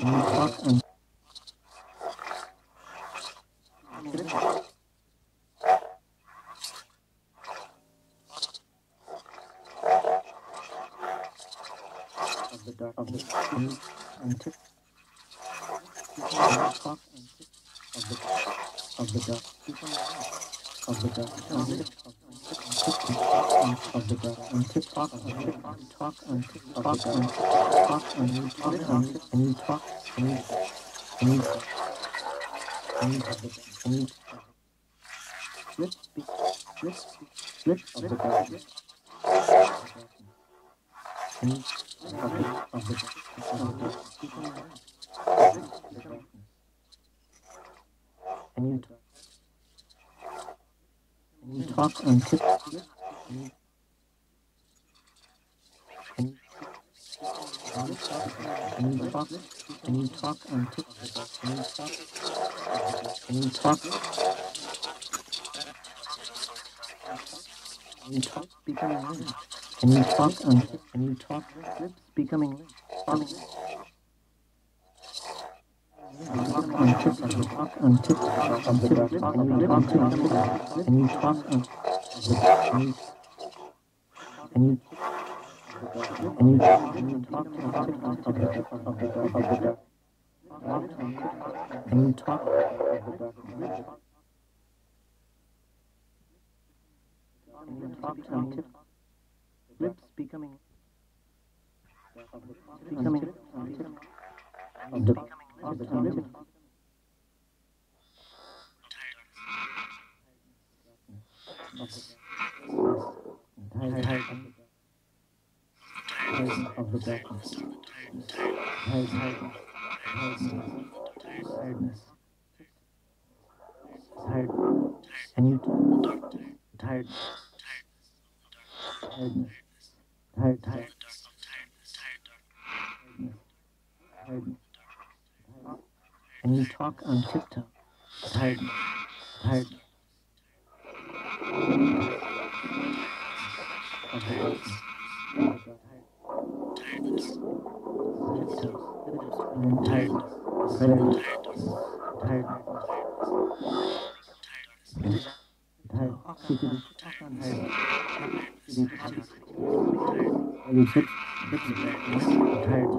of the dark of the can you and tip Can you talk and tip of the of the dark of the dark talk of and and talk and talk and you talk and you lips becoming becoming becoming becoming tip of of the tired, tired darkness. Tired, tired, tiredness. Tired, and you tired, tiredness, tired, tired, tired, and you talk on tiptoe. Tired, tired. Of the darkness. and tired, tired, tired, tired, tired, I will sit, sit, tired,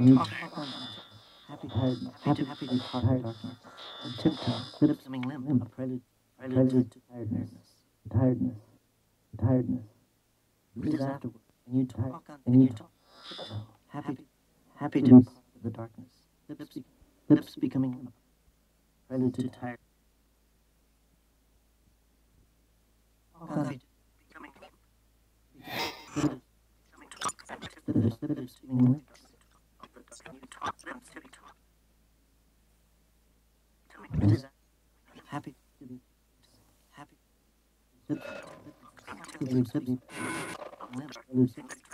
you happy, happy, happy, tiredness, tiredness, tiredness, disaster, and you tired, and you tiptoe, happy, happy to be the darkness, lips, lips becoming prelude to tired. Becoming limp. Lips, lips, becoming. Happy to be happy. Lips, lips, lips, lips, lips, Talk to be tiredness. To be to be tiptoe. Lips happy happy becoming limp. A prelude, a prelude to tiredness. A prelude to happy to Happy to lips becoming lips becoming lips lips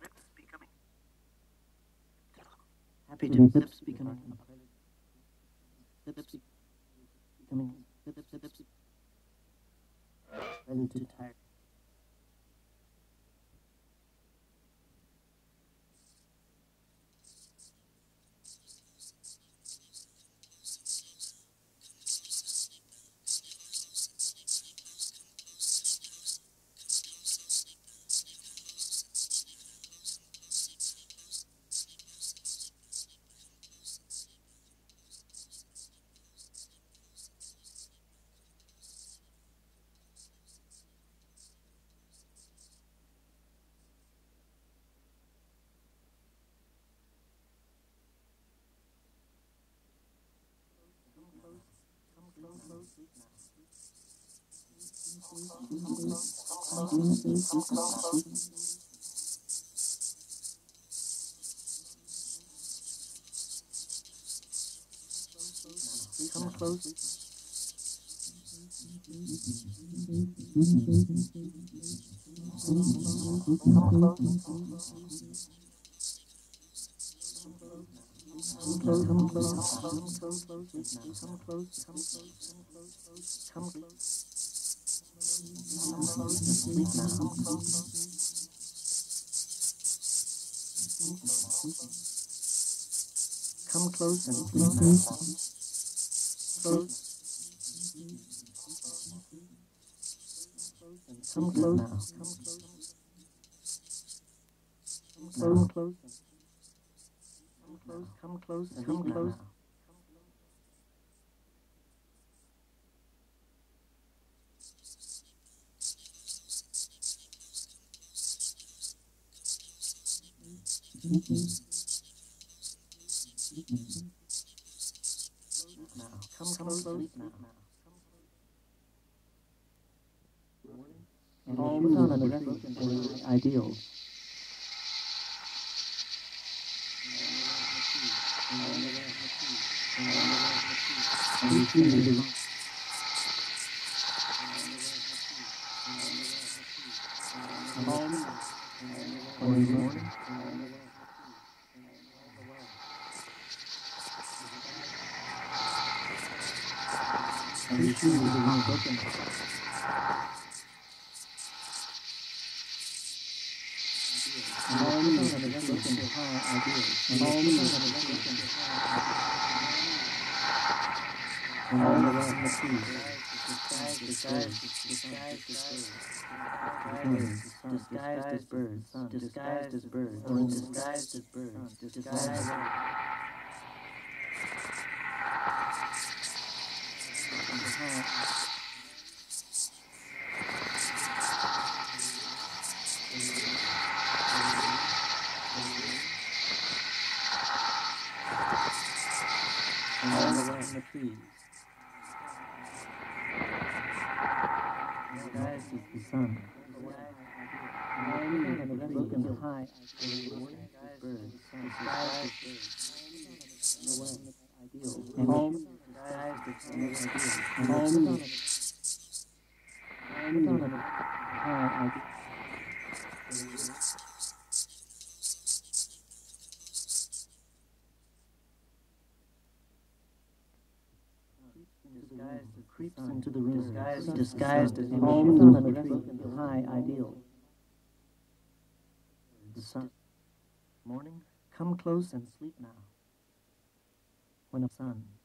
ready to tired. Come close. Come close, come close, come close, come close, come close, come close, come close. Come close and sleep now. Close. Come close. Come close. Come close. Come close. Come close. Come close. Now. Come, come close now. And always on a dress ideals. Morning. And you choose the wrong broken. And all the time that the broken high ideals. And all the time that the broken And all the way in the trees. Disguised as birds, disguised as birds, or disguised as birds, disguised as birds. Birds. The way, home, creeps into the room, disguised, disguised as home a high ideal. The sun. Morning, come close and sleep now. When sun, the trees,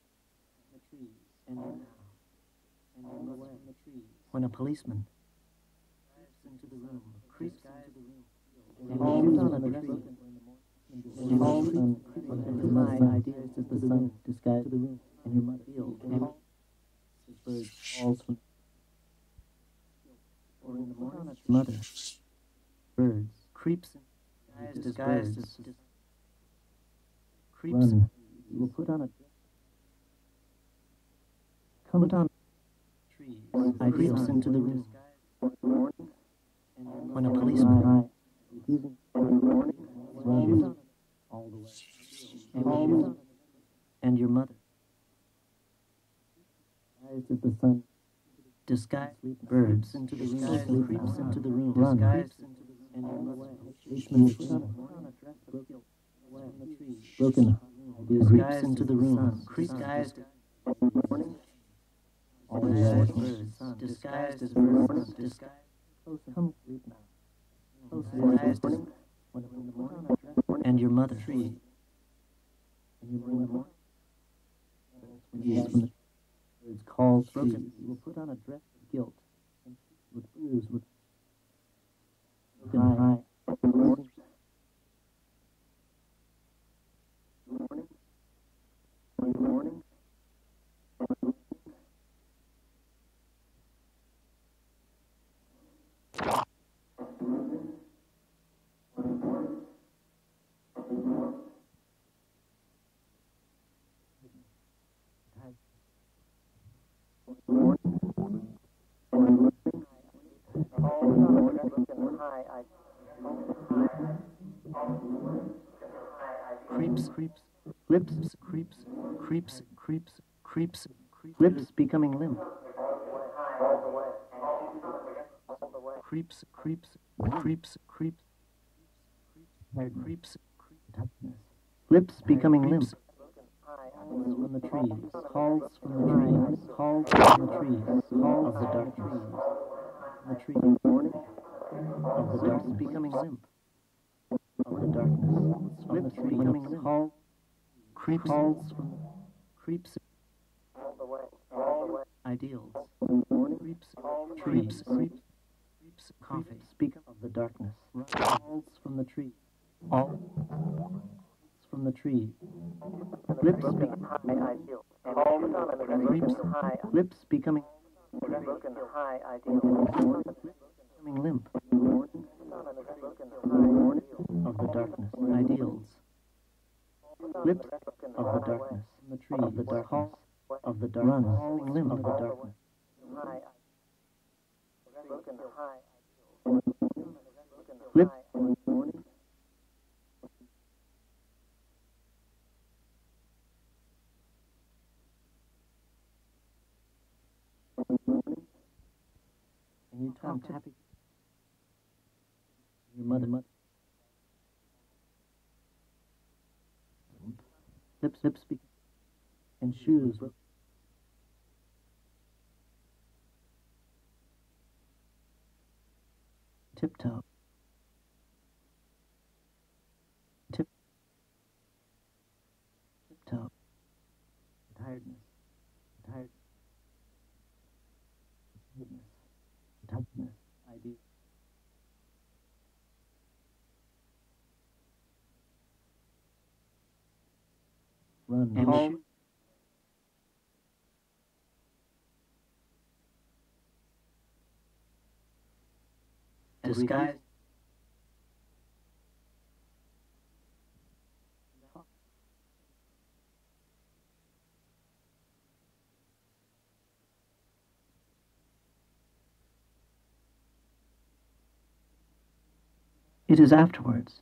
and now, and on the way, the trees. When a policeman creeps into the room, creeps into the room, and home on a tree. And home, and high ideas as the sun disguised the room, and your mother field, and bird calls from or in the morning mother birds creeps in disguised as birds. creeps Run. you will put on a come put on. Trees I creeps into the room. When a policeman run all the way and home and your mother. Disguised as the sun. Disguised birds. into the room, creeps into the room, disguised into the and on the way. Policeman broken, disguised into the room, creeps disguised. Morning. All disguised birds, disguised as birds, disguised. Come sleep now. Close, disguised as when in the morning, and your mother tree. And you bring the morning. Yes, from the words calls broken. You will put on a dress of guilt, and with bruise, with broken eye. Morning. Morning. Morning. Morning. Creeps, creeps, lips, creeps, creeps, creeps, creeps, creeps, lips becoming limp. Creeps, creeps, creeps, creeps, creeps, creeps, lips becoming limp. From the trees, calls from the trees, calls from the trees, calls of the dark trees, the trees, morning of the darkness becoming limp, of the darkness, of the tree becoming limp, call, creeps, calls from, creeps, ideals, creeps, trees, creeps, creeps, coffee, speak of the darkness, calls from the tree, all from the tree, lips, be, creeps, lips becoming, becoming darkness, ideals, lips of the darkness, the tree, of the darkness, of the dark, runs, limb of the darkness. Lip, and you talk happy. Your mother, mother. Lips, speak, and shoes. Tiptoe. Tip. Tiptoe. Tiredness. Tired. Tiredness. Tiredness. Idea. Run. And Call. Disguise. It is afterwards.